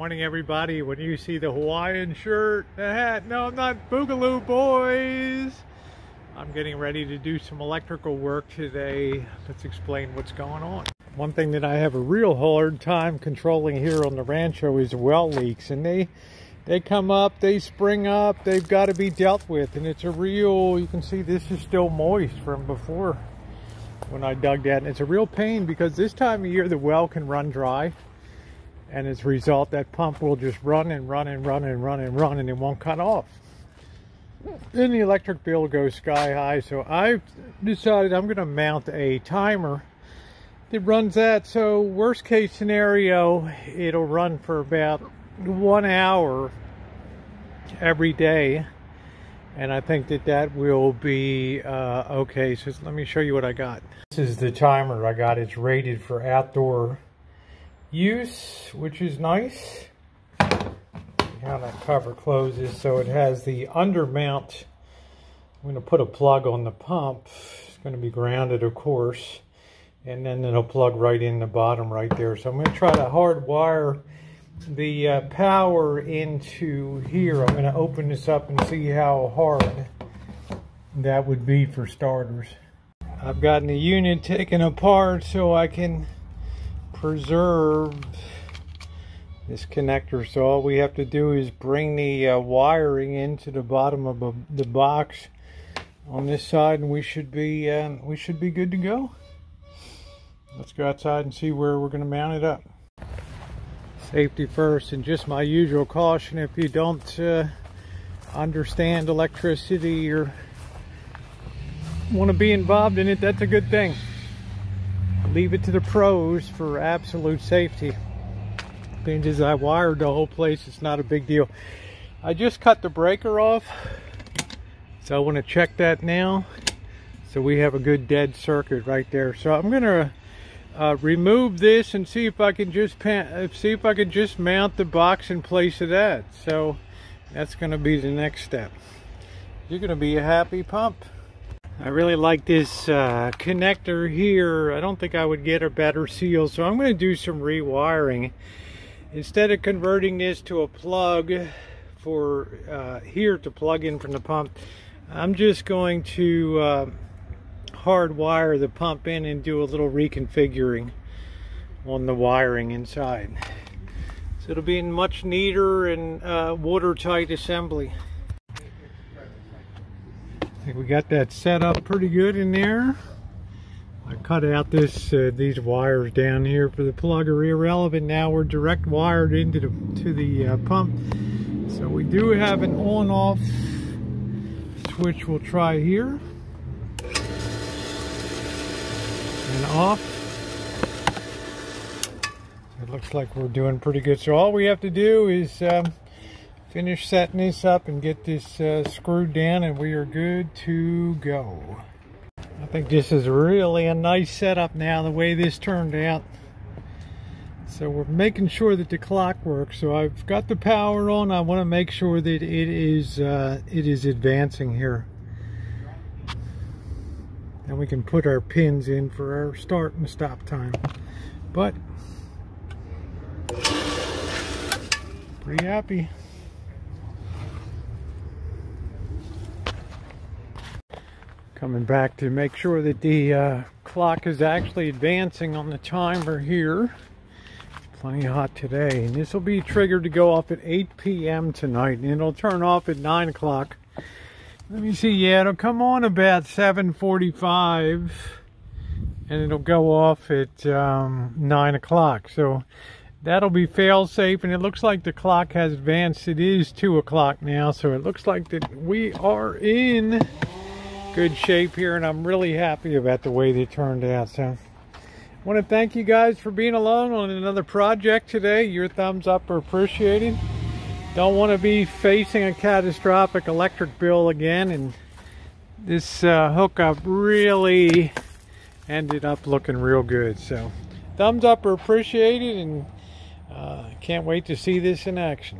morning, everybody. When you see the Hawaiian shirt, the hat, no, I'm not Boogaloo Boys. I'm getting ready to do some electrical work today. Let's explain what's going on. One thing that I have a real hard time controlling here on the Rancho is well leaks, and they they come up, they spring up, they've got to be dealt with, and it's a real. You can see this is still moist from before when I dug that, and it's a real pain because this time of year the well can run dry and as a result that pump will just run and run and run and run and run and it won't cut off. Then the electric bill goes sky high so I've decided I'm going to mount a timer that runs that. So worst case scenario it'll run for about one hour every day. And I think that that will be uh, okay. So let me show you what I got. This is the timer I got. It's rated for outdoor use, which is nice. How that cover closes, so it has the under mount. I'm going to put a plug on the pump. It's going to be grounded, of course. And then it'll plug right in the bottom right there. So I'm going to try to hardwire the uh, power into here. I'm going to open this up and see how hard that would be for starters. I've gotten the unit taken apart so I can preserve this connector. So all we have to do is bring the uh, wiring into the bottom of the box on this side and we should be uh, we should be good to go. Let's go outside and see where we're going to mount it up. Safety first and just my usual caution if you don't uh, understand electricity or want to be involved in it that's a good thing leave it to the pros for absolute safety. Being as I wired the whole place, it's not a big deal. I just cut the breaker off, so I want to check that now. So we have a good dead circuit right there. So I'm gonna uh, remove this and see if I can just uh, see if I can just mount the box in place of that. So that's gonna be the next step. You're gonna be a happy pump. I really like this uh, connector here. I don't think I would get a better seal, so I'm going to do some rewiring. Instead of converting this to a plug for uh, here to plug in from the pump, I'm just going to uh, hardwire the pump in and do a little reconfiguring on the wiring inside. So it'll be in much neater and uh, watertight assembly. I think we got that set up pretty good in there. I cut out this uh, these wires down here for the plug are irrelevant now. We're direct wired into the to the uh, pump. So we do have an on-off switch we'll try here. And off. It looks like we're doing pretty good. So all we have to do is um, finish setting this up and get this uh, screwed down and we are good to go. I think this is really a nice setup now the way this turned out. So we're making sure that the clock works. So I've got the power on. I want to make sure that it is uh, it is advancing here. And we can put our pins in for our start and stop time. But pretty happy. Coming back to make sure that the uh, clock is actually advancing on the timer here. Plenty hot today. And this will be triggered to go off at 8 p.m. tonight. And it'll turn off at 9 o'clock. Let me see. Yeah, it'll come on about 7.45. And it'll go off at um, 9 o'clock. So that'll be fail safe. And it looks like the clock has advanced. It is 2 o'clock now. So it looks like that we are in good shape here and I'm really happy about the way they turned out. So I want to thank you guys for being along on another project today. Your thumbs up are appreciated. Don't want to be facing a catastrophic electric bill again and this uh, hookup really ended up looking real good. So thumbs up are appreciated and uh, can't wait to see this in action.